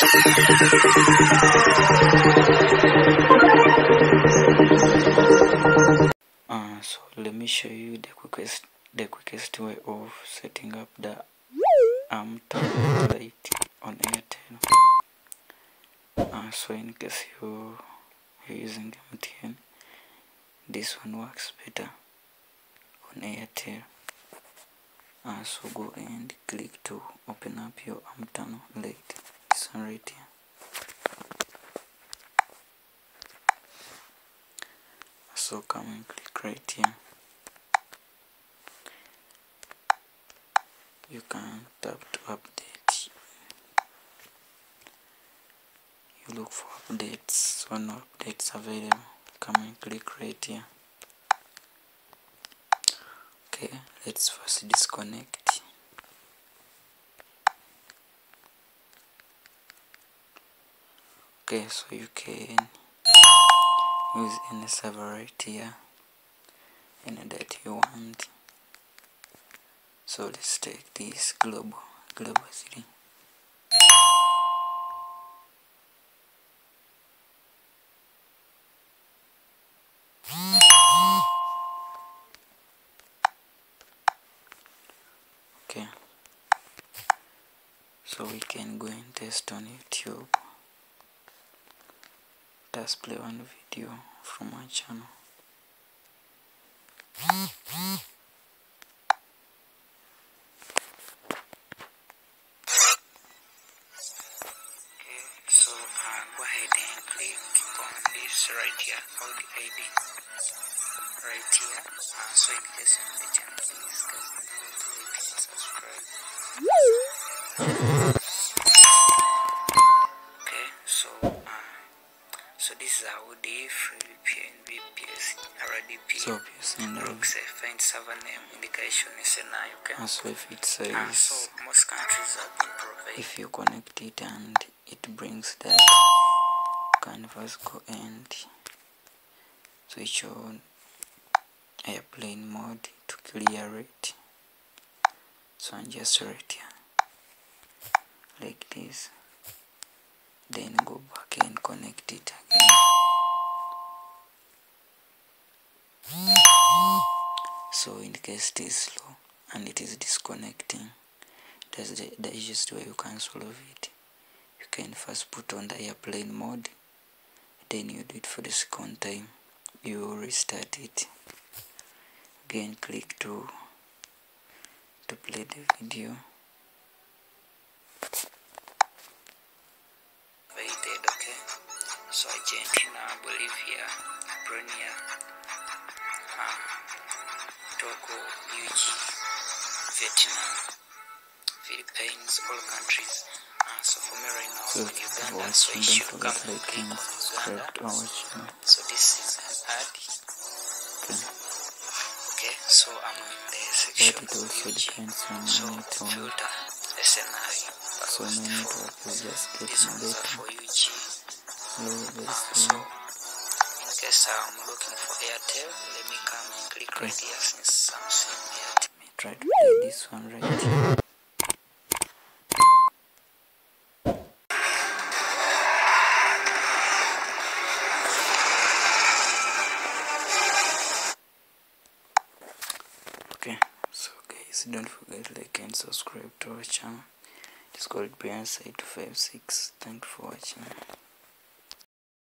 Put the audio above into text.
uh, so let me show you the quickest the quickest way of setting up the um light on Airtel. Uh, so in case you you're using MTN this one works better on Airtel. Uh, so go and click to open up your Amtano light this one right here so come and click right here. You can tap to update. You look for updates or no updates available. Come and click right here. Okay let's first disconnect okay so you can use any server right here any that you want. So let's take this global global 3 okay. So we can go and test on youtube let's play one video from my channel. Okay so uh, click on this right here. Audi ID right here. Uh, so case you're on the channel please subscribe this is Audi free VPN VPS RDP So proxy find server name indication is nayo okay? So if it ah, so says. most countries have been provided. If you connect it and it brings that you can first go and switch on airplane mode to clear it. So I'm just right here like this then go back and connect it again. So in case it is slow and it is disconnecting that's the, the easiest way you can solve it. You can first put on the airplane mode then you do it for the second time. You restart it. Again click to to play the video Argentina, Bolivia, Brunei, uh, Togo, UG, Vietnam, Philippines, all countries. Uh, so for me right now, so I'm if in you Uganda, so it should come forget like and click on subscribe Uganda. to our channel So this is an ad. okay. Okay, so I'm in the section it UG. So filter SNI. so network is just These getting ones for UG. Low very So, in case I'm looking for Airtel, let me come and click right here since I'm Airtel. Let me try to play this one right here okay so guys don't forget to like and subscribe to our channel it's called Brilliant Side 256 you for watching